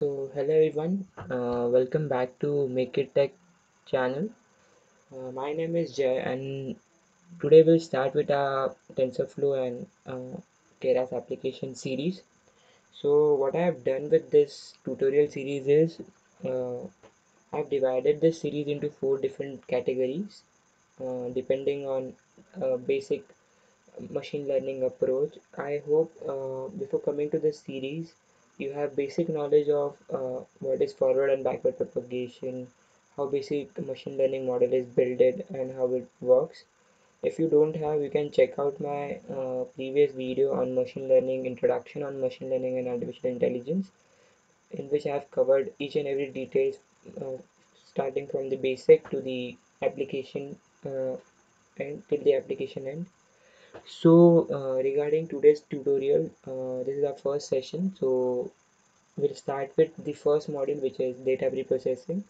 So hello everyone, uh, welcome back to Make It Tech channel. Uh, my name is Jay and today we'll start with our TensorFlow and uh, Keras application series. So what I have done with this tutorial series is uh, I've divided this series into four different categories uh, depending on a basic machine learning approach. I hope uh, before coming to this series you have basic knowledge of uh, what is forward and backward propagation, how basic machine learning model is built and how it works. If you don't have, you can check out my uh, previous video on machine learning, introduction on machine learning and artificial intelligence, in which I have covered each and every details uh, starting from the basic to the application uh, and till the application end so uh, regarding today's tutorial uh, this is our first session. So we'll start with the first module which is data preprocessing.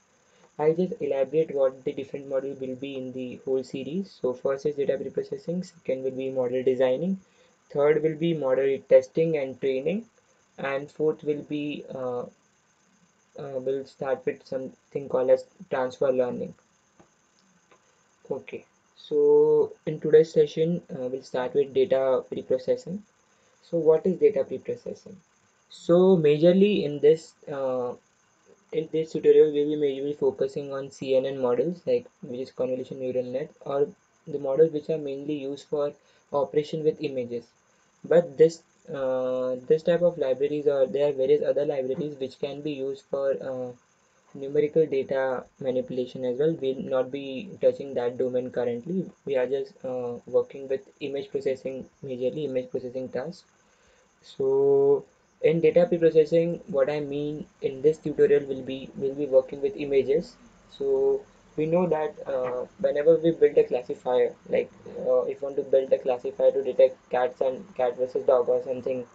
I'll just elaborate what the different module will be in the whole series. So first is data preprocessing second will be model designing third will be model testing and training and fourth will be uh, uh, we'll start with something called as transfer learning. Okay so in today's session uh, we'll start with data preprocessing. So what is data preprocessing? So majorly in this uh, in this tutorial we will be majorly focusing on CNN models like which is convolution neural net or the models which are mainly used for operation with images. But this uh, this type of libraries or there are various other libraries which can be used for uh, numerical data manipulation as well. We'll not be touching that domain currently. We are just uh, working with image processing majorly image processing tasks. So in data preprocessing what i mean in this tutorial will be will be working with images. So we know that uh, whenever we build a classifier like uh, if you want to build a classifier to detect cats and cat versus dog or something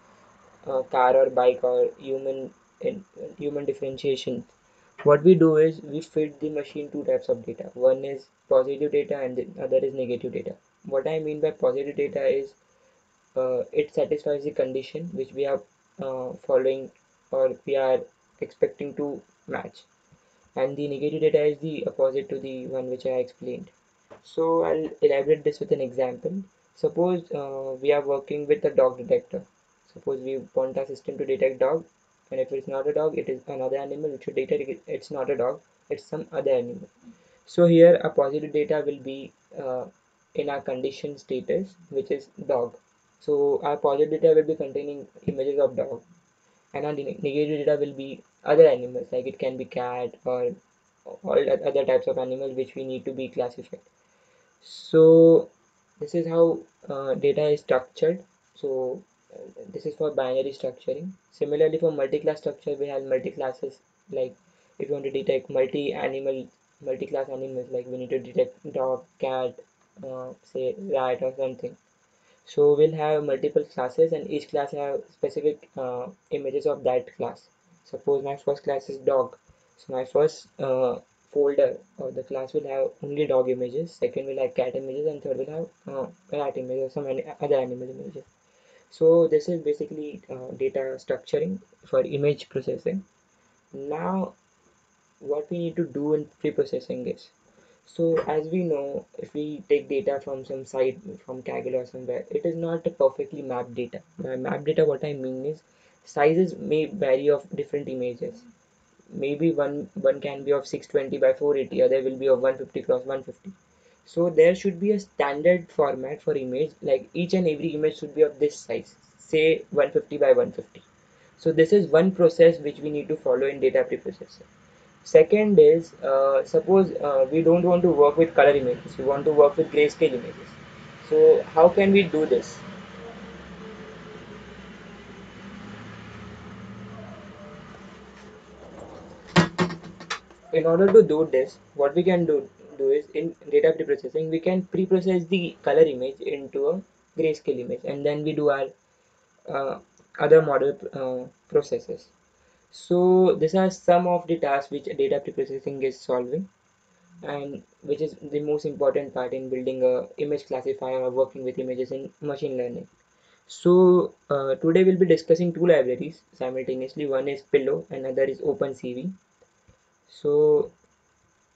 uh, car or bike or human in human differentiation what we do is we feed the machine two types of data one is positive data and the other is negative data what i mean by positive data is uh, it satisfies the condition which we are uh, following or we are expecting to match and the negative data is the opposite to the one which I explained. So I'll elaborate this with an example. Suppose uh, we are working with a dog detector. Suppose we want our system to detect dog and if it's not a dog it is another animal. Which detect it's not a dog it's some other animal. So here a positive data will be uh, in our condition status which is dog. So our positive data will be containing images of dog. And our negative data will be other animals like it can be cat or all other types of animals which we need to be classified. So this is how uh, data is structured. So this is for binary structuring. Similarly for multi-class structure we have multi-classes like if you want to detect multi-animal multi-class animals like we need to detect dog cat uh, say rat or something. So we'll have multiple classes and each class have specific uh, images of that class. Suppose my first class is dog. So my first uh, folder or the class will have only dog images. Second will have cat images and third will have uh, rat images or some other animal images so this is basically uh, data structuring for image processing now what we need to do in pre-processing is so as we know, if we take data from some site from Kaggle or somewhere, it is not a perfectly mapped data. By mapped data, what I mean is sizes may vary of different images. Maybe one one can be of 620 by 480, other will be of 150 cross 150. So there should be a standard format for image, like each and every image should be of this size, say 150 by 150. So this is one process which we need to follow in data preprocessing. Second is, uh, suppose uh, we don't want to work with color images, we want to work with grayscale images. So how can we do this? In order to do this, what we can do, do is in data preprocessing, we can pre-process the color image into a grayscale image and then we do our uh, other model uh, processes. So these are some of the tasks which data preprocessing is solving and which is the most important part in building a image classifier or working with images in machine learning. So uh, today we'll be discussing two libraries simultaneously. One is pillow another is opencv. So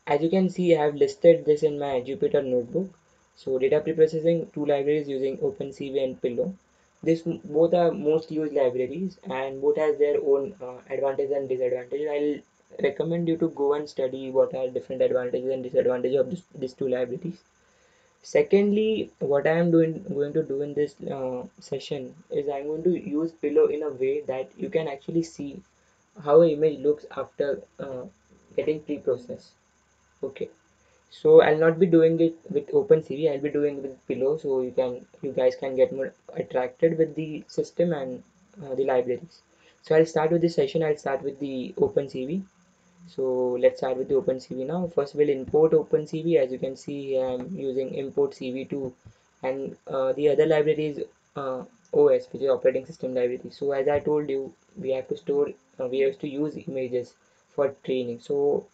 as you can see I have listed this in my Jupyter notebook. So data preprocessing two libraries using OpenCV and Pillow. This both are most used libraries and both has their own uh, advantages and disadvantages. I'll recommend you to go and study what are different advantages and disadvantages of this, these two libraries. Secondly what i am doing going to do in this uh, session is i'm going to use pillow in a way that you can actually see how an image looks after uh, getting pre-processed okay so i'll not be doing it with opencv i'll be doing with pillow so you can you guys can get more attracted with the system and uh, the libraries so i'll start with this session i'll start with the opencv so let's start with the OpenCV now. First we'll import OpenCV. As you can see I'm using import CV2 and uh, the other library is uh, OS which is operating system library. So as I told you we have to store uh, we have to use images for training. So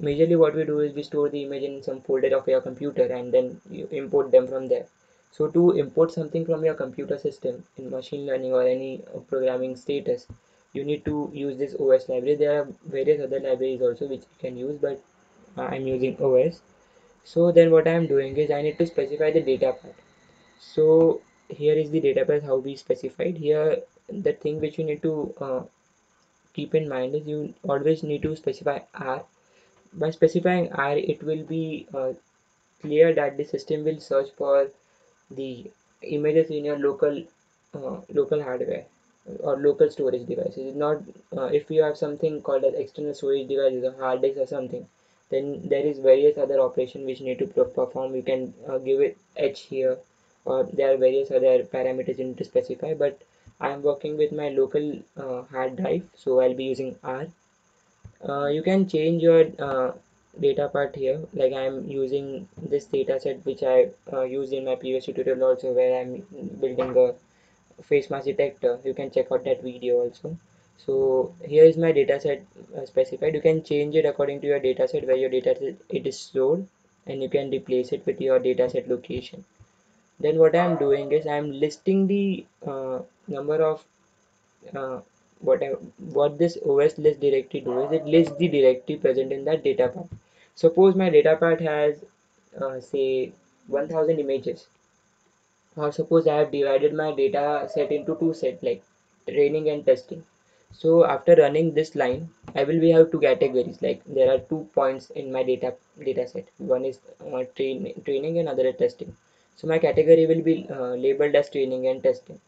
majorly what we do is we store the image in some folder of your computer and then you import them from there. So to import something from your computer system in machine learning or any programming status you need to use this OS library. There are various other libraries also which you can use, but uh, I'm using OS. So then what I'm doing is I need to specify the data part. So here is the data path how we specified. Here the thing which you need to uh, keep in mind is you always need to specify R. By specifying R, it will be uh, clear that the system will search for the images in your local uh, local hardware or local storage devices. Not uh, if you have something called as external storage devices a hard disk or something then there is various other operation which need to perform. You can uh, give it h here or there are various other parameters you need to specify but I am working with my local uh, hard drive so I'll be using R uh, you can change your uh, data part here. Like I'm using this data set which I uh, used in my previous tutorial also where I'm building a face mask detector. You can check out that video also. So here is my dataset uh, specified. You can change it according to your dataset where your dataset it is stored and you can replace it with your dataset location. Then what I am doing is I am listing the uh, number of uh, what what this OS list directory do is it lists the directory present in that data part suppose my data part has uh, say 1000 images. Or suppose I have divided my data set into two sets like training and testing. So after running this line I will be have two categories like there are two points in my data data set. One is uh, train, training and other testing. So my category will be uh, labeled as training and testing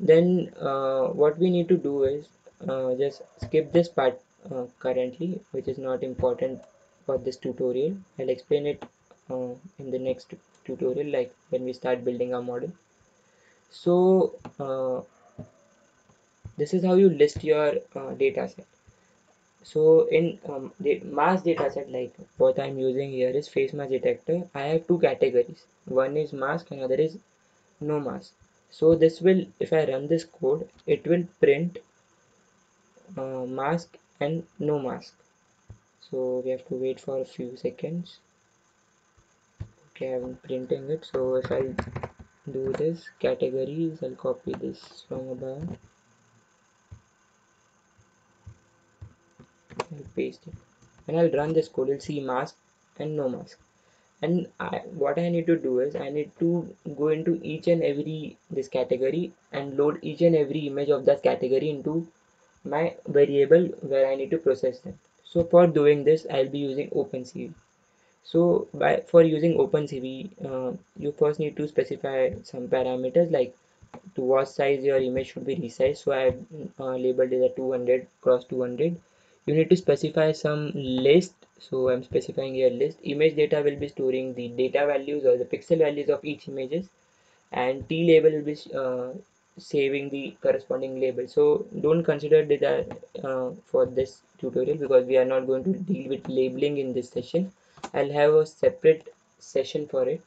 then uh, what we need to do is uh, just skip this part uh, currently which is not important for this tutorial. I'll explain it uh, in the next tutorial like when we start building our model. So uh, this is how you list your uh, data set. So in um, the mask data set like what I'm using here is face mask detector. I have two categories. One is mask and other is no mask so this will if I run this code it will print uh, mask and no mask. So we have to wait for a few seconds. Okay I'm printing it. So if I do this categories I'll copy this from above. I'll paste it. And I'll run this code you'll see mask and no mask and I, what I need to do is I need to go into each and every this category and load each and every image of that category into my variable where I need to process them. So for doing this I'll be using OpenCV. So by for using OpenCV uh, you first need to specify some parameters like to what size your image should be resized. So I have uh, labeled it as 200 cross 200 you need to specify some list so I'm specifying here list. Image data will be storing the data values or the pixel values of each images. And t label will be uh, saving the corresponding label. So don't consider data uh, for this tutorial because we are not going to deal with labeling in this session. I'll have a separate session for it.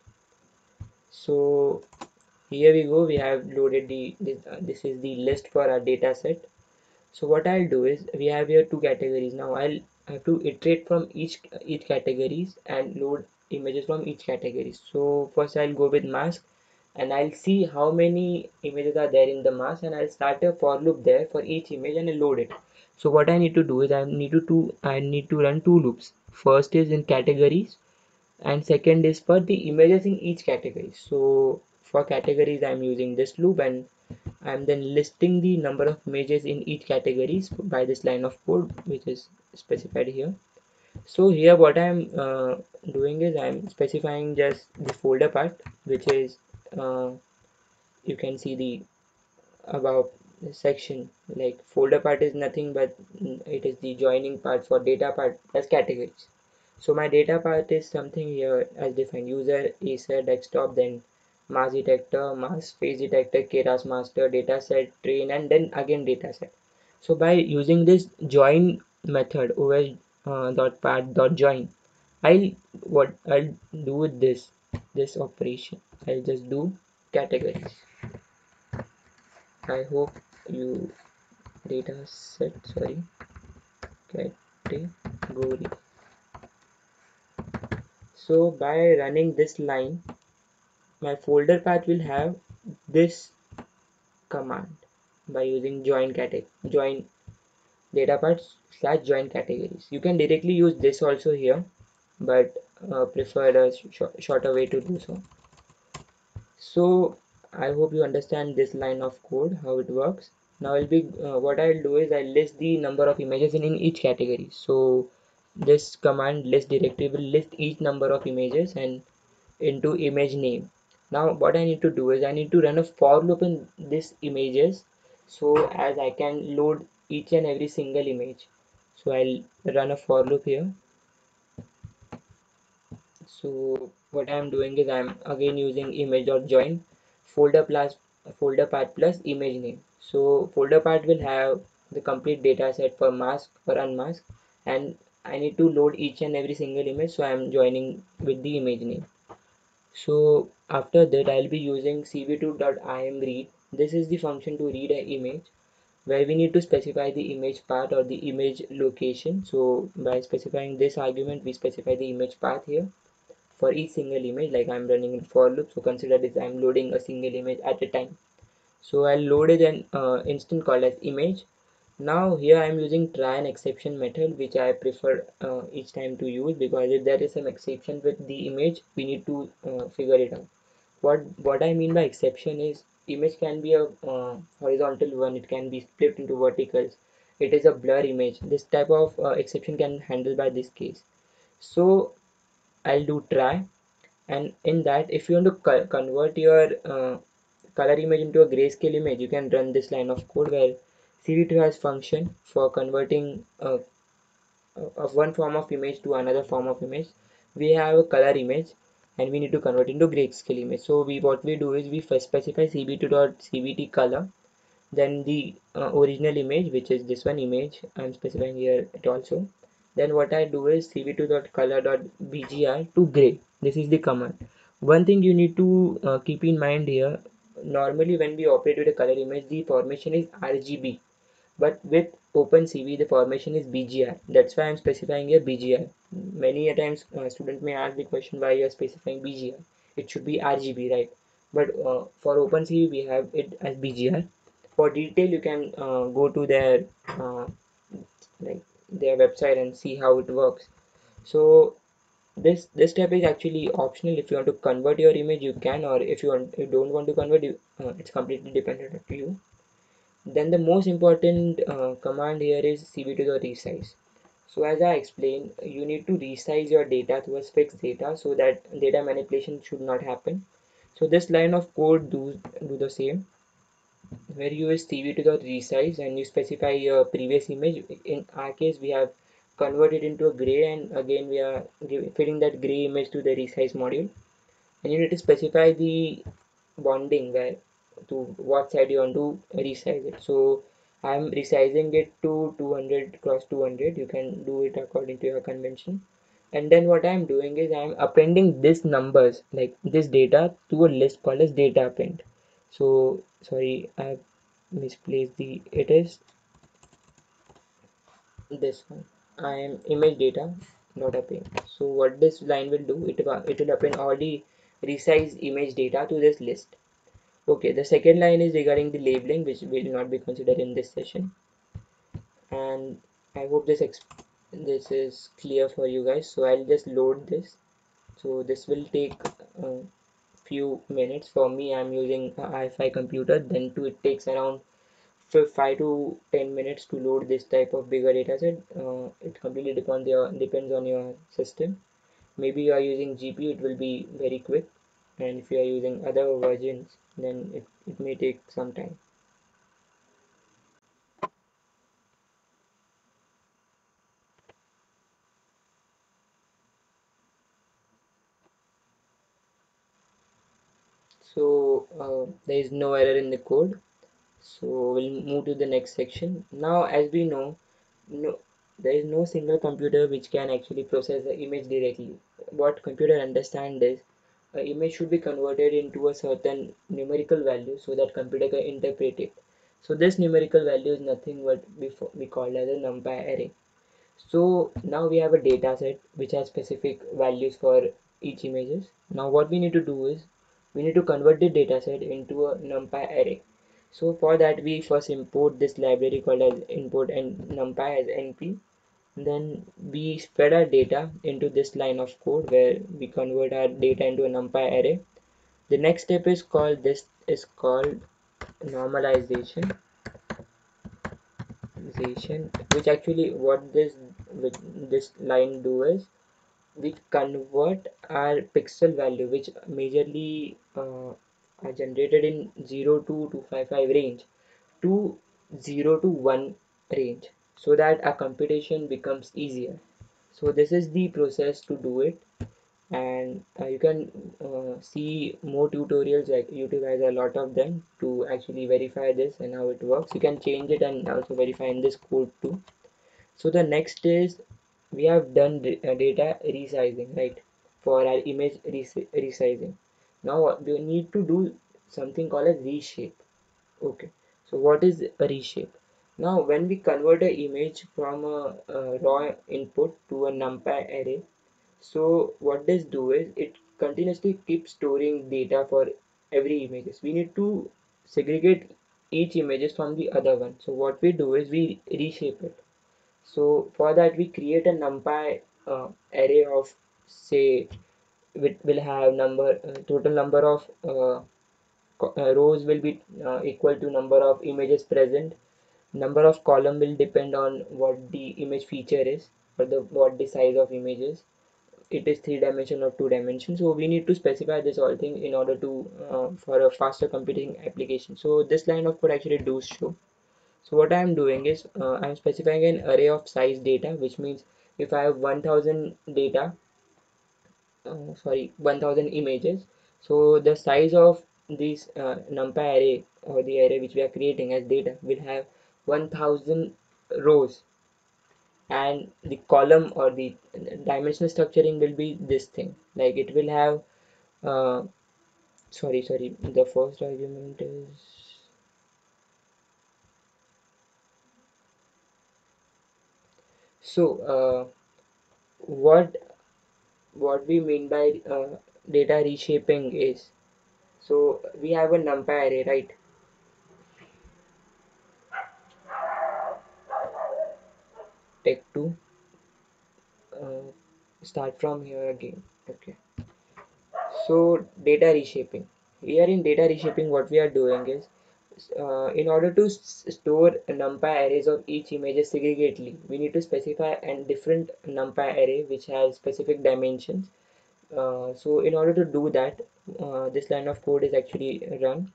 So here we go. We have loaded the this, uh, this is the list for our data set. So what I'll do is we have here two categories. Now I'll have to iterate from each each categories and load images from each category so first I'll go with mask and I'll see how many images are there in the mask and I'll start a for loop there for each image and I'll load it. So what I need to do is I need to, to I need to run two loops. First is in categories and second is for the images in each category. So for categories I'm using this loop and I'm then listing the number of images in each categories by this line of code which is specified here. So here what I'm uh, doing is I'm specifying just the folder part which is uh, you can see the about section. Like folder part is nothing but it is the joining part for data part as categories. So my data part is something here as defined. User acer desktop then mask detector mask face detector keras master dataset train and then again dataset. So by using this join method over uh, dot part dot join i'll what i'll do with this this operation. I'll just do categories. I hope you data set sorry category. So by running this line my folder path will have this command by using join category join data parts slash join categories. You can directly use this also here but uh, prefer a sh shorter way to do so. So I hope you understand this line of code how it works. Now I'll be uh, what I'll do is I'll list the number of images in, in each category. So this command list directory will list each number of images and into image name now what I need to do is I need to run a for loop in this images. So as I can load each and every single image. So I'll run a for loop here. So what I'm doing is I'm again using image.join folder plus folder path plus image name. So folder path will have the complete data set for mask or unmask. And I need to load each and every single image. So I'm joining with the image name so after that I'll be using cv2.imread this is the function to read an image where we need to specify the image path or the image location. So by specifying this argument we specify the image path here for each single image like I'm running in for loop. So consider this I'm loading a single image at a time. So I'll load it an uh, instant called as image now here I'm using try and exception method which I prefer uh, each time to use because if there is some exception with the image we need to uh, figure it out. What what I mean by exception is image can be a uh, horizontal one it can be split into verticals. It is a blur image. This type of uh, exception can handle by this case. So I'll do try. And in that if you want to co convert your uh, color image into a grayscale image you can run this line of code where cv2 has function for converting uh, of one form of image to another form of image. We have a color image and we need to convert into grayscale image. So we what we do is we first specify cv2.cvt color then the uh, original image which is this one image i'm specifying here it also then what I do is cv2.color.bgr to gray this is the command. One thing you need to uh, keep in mind here normally when we operate with a color image the formation is RGB but with OpenCV the formation is BGR that's why I'm specifying here BGR many a times uh, student may ask the question why you are specifying BGR it should be RGB right? But uh, for OpenCV we have it as BGR for detail you can uh, go to their uh, like their website and see how it works. So this this step is actually optional. If you want to convert your image you can or if you want you don't want to convert you uh, it's completely dependent on you then the most important uh, command here is cv2.resize so as i explained you need to resize your data towards fixed data so that data manipulation should not happen so this line of code do do the same where you use cv2 the resize and you specify your previous image. In our case, we have converted into a gray and again we are filling that gray image to the resize module. And you need to specify the bonding where to what side you want to resize it. So I'm resizing it to 200 cross 200. You can do it according to your convention. And then what I'm doing is I'm appending this numbers like this data to a list called as data append so sorry I misplaced the it is this one I am image data not append so what this line will do it, it will append all the resize image data to this list okay the second line is regarding the labeling which will not be considered in this session. And I hope this this is clear for you guys. So I'll just load this. So this will take a few minutes. For me I'm using a i5 computer. Then too it takes around 5 to 10 minutes to load this type of bigger dataset uh, it completely depends your depends on your system. Maybe you are using GPU it will be very quick and if you are using other versions then it, it may take some time. So uh, there is no error in the code. So we'll move to the next section. Now as we know no there is no single computer which can actually process the image directly. What computer understand is an image should be converted into a certain numerical value so that computer can interpret it. So this numerical value is nothing but before we call as a numpy array. So now we have a data set which has specific values for each images. Now what we need to do is we need to convert the dataset into a numpy array. So for that we first import this library called as import and numpy as np then we spread our data into this line of code where we convert our data into a numpy array. The next step is called this is called normalization. Which actually what this this line do is we convert our pixel value which majorly uh, are generated in 0 to 255 range to 0 to 1 range so that our computation becomes easier. So this is the process to do it. And uh, you can uh, see more tutorials like youtube has a lot of them to actually verify this and how it works. You can change it and also verify in this code too. So the next is we have done uh, data resizing right? For our image resizing. Now we need to do something called a reshape. Okay. So what is a reshape now when we convert an image from a, a raw input to a numpy array so what this do is it continuously keeps storing data for every images. We need to segregate each images from the other one. So what we do is we reshape it. So for that we create a numpy uh, array of say it will have number uh, total number of uh, uh, rows will be uh, equal to number of images present number of column will depend on what the image feature is or the what the size of images it is three dimension or two dimension so we need to specify this all thing in order to uh, for a faster computing application. So this line of code actually does show. So what I'm doing is uh, I'm specifying an array of size data which means if I have 1000 data uh, sorry 1000 images so the size of this uh, numpy array or the array which we are creating as data will have 1000 rows. And the column or the dimensional structuring will be this thing. Like it will have uh, sorry sorry the first argument is so uh, what what we mean by uh, data reshaping is so we have a numpy array right take two uh, start from here again. Okay. So data reshaping. Here in data reshaping what we are doing is uh, in order to store numpy arrays of each image segregately we need to specify a different numpy array which has specific dimensions. Uh, so in order to do that uh, this line of code is actually run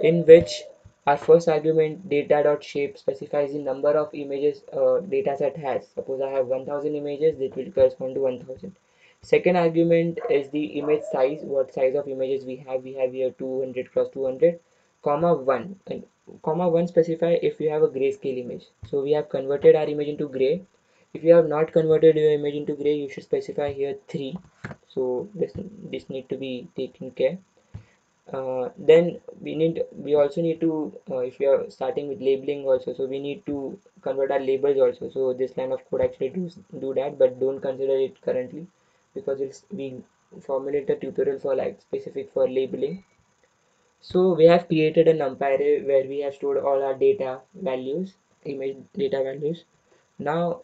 in which our first argument data dot shape specifies the number of images uh, dataset has. Suppose i have 1000 images that will correspond to 1000 second argument is the image size what size of images we have. We have here 200 cross 200 comma 1 and comma 1 specify if you have a grayscale image. So we have converted our image into gray. If you have not converted your image into gray you should specify here 3 so this this need to be taken care uh, then we need we also need to uh, if we are starting with labeling also so we need to convert our labels also. So this line of code actually do, do that but don't consider it currently because it's we formulate a tutorial for like specific for labeling. So we have created a numpy array where we have stored all our data values image data values. Now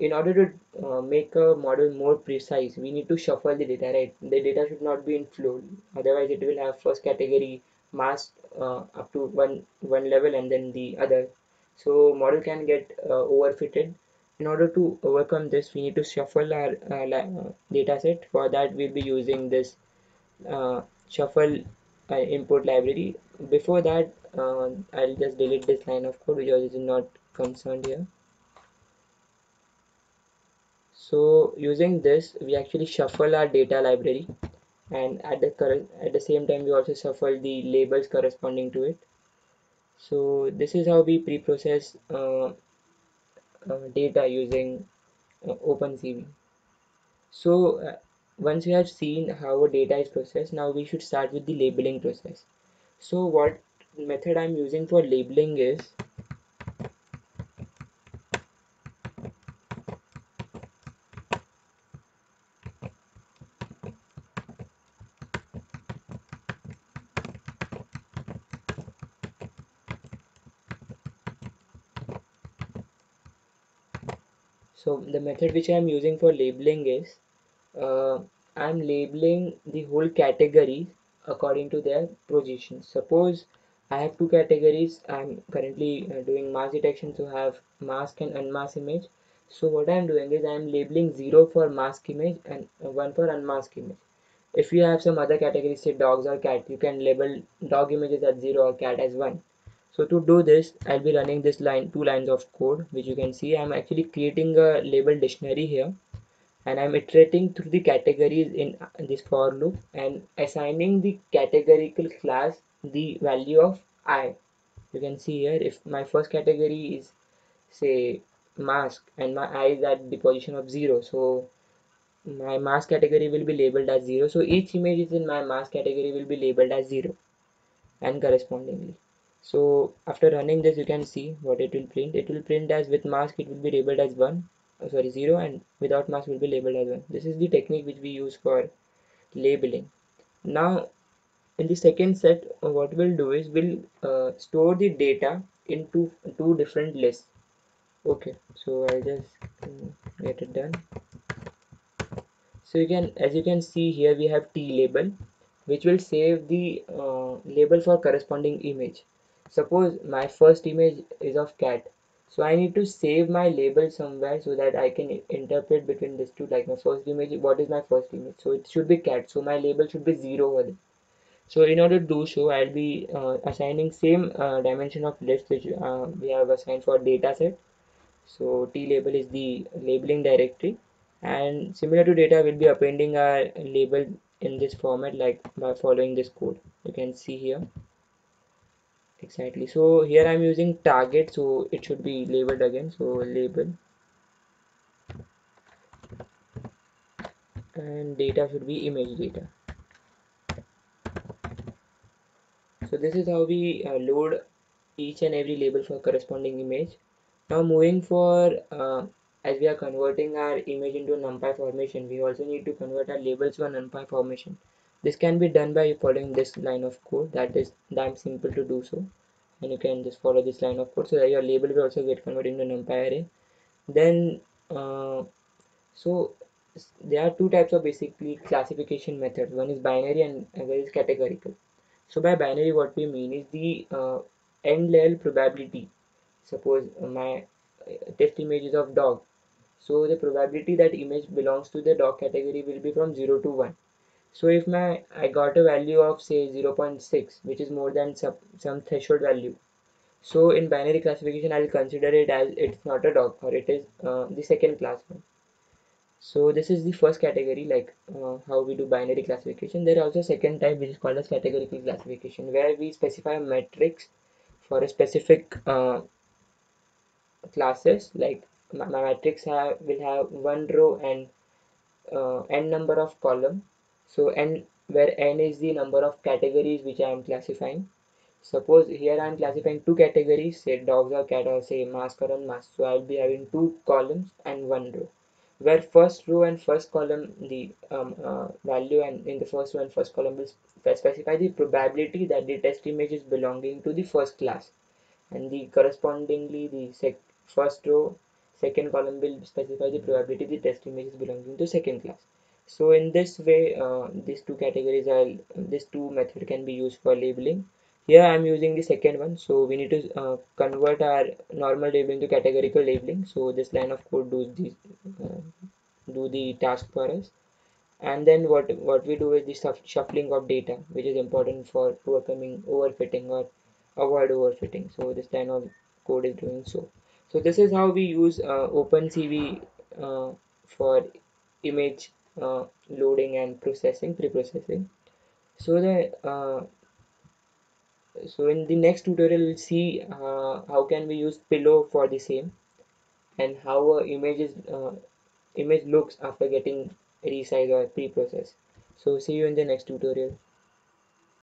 in order to uh, make a model more precise we need to shuffle the data right? The data should not be in flow. Otherwise it will have first category masked uh, up to one one level and then the other. So model can get uh, overfitted. In order to overcome this we need to shuffle our uh, uh data set. For that we'll be using this uh, shuffle uh, input library. Before that I'll just delete this line of code because it is not concerned here so using this we actually shuffle our data library and at the current at the same time we also shuffle the labels corresponding to it. So this is how we pre-process uh, uh, data using uh, OpenCV. So uh, once we have seen how a data is processed now we should start with the labeling process. So what method I'm using for labeling is so the method which I'm using for labeling is uh, I'm labeling the whole category according to their position. Suppose I have two categories. I'm currently uh, doing mask detection to have mask and unmask image. So what I'm doing is I'm labeling 0 for mask image and uh, 1 for unmask image. If you have some other categories say dogs or cat you can label dog images as 0 or cat as 1 so to do this I'll be running this line two lines of code which you can see. I'm actually creating a label dictionary here and I'm iterating through the categories in this for loop and assigning the categorical class the value of i. You can see here if my first category is say mask and my i is at the position of 0 so my mask category will be labeled as 0 so each image is in my mask category will be labeled as 0 and correspondingly so after running this you can see what it will print. It will print as with mask it will be labeled as 1 oh, sorry 0 and without mask will be labeled as 1 this is the technique which we use for labeling. Now in the second set what we'll do is we'll uh, store the data into two different lists. Okay so i'll just um, get it done. So you can as you can see here we have t label which will save the uh, label for corresponding image suppose my first image is of cat. So I need to save my label somewhere so that I can interpret between these two. Like my first image what is my first image? So it should be cat. So my label should be zero over there. So in order to do so I'll be uh, assigning same uh, dimension of list which uh, we have assigned for data set. So t label is the labeling directory. And similar to data we'll be appending our label in this format like by following this code. You can see here exactly. So here i'm using target so it should be labeled again. So label. And data should be image data. So this is how we uh, load each and every label for corresponding image. Now moving for uh, as we are converting our image into numpy formation we also need to convert our labels to a numpy formation this can be done by following this line of code. That is damn simple to do so. And you can just follow this line of code. So that your label will also get converted into numpy array. Then uh, so there are two types of basically classification methods. One is binary and other is categorical. So by binary what we mean is the uh, end level probability. Suppose my uh, test image is of dog. So the probability that image belongs to the dog category will be from 0 to 1 so if my I got a value of say 0.6 which is more than some, some threshold value. So in binary classification I'll consider it as it's not a dog or it is uh, the second class one. So this is the first category like uh, how we do binary classification. There are also second type which is called as categorical classification where we specify a matrix for a specific uh, classes. Like my, my matrix have will have one row and uh, n number of column so n where n is the number of categories which I am classifying? Suppose here I am classifying two categories say dogs or cat or say mask or unmask so I'll be having two columns and one row. Where first row and first column the um, uh, value and in the first row and first column will specify the probability that the test image is belonging to the first class. And the correspondingly the first row second column will specify the probability the test image is belonging to second class so in this way uh, these two categories are these two method can be used for labeling. Here i'm using the second one. So we need to uh, convert our normal labeling to categorical labeling. So this line of code does this uh, do the task for us. And then what what we do is the shuffling of data which is important for overcoming overfitting or avoid overfitting. So this line of code is doing so. So this is how we use uh, OpenCV uh, for image uh, loading and processing pre-processing. So the uh, so in the next tutorial we'll see uh, how can we use pillow for the same and how a image is uh, image looks after getting resized or pre-processed. So see you in the next tutorial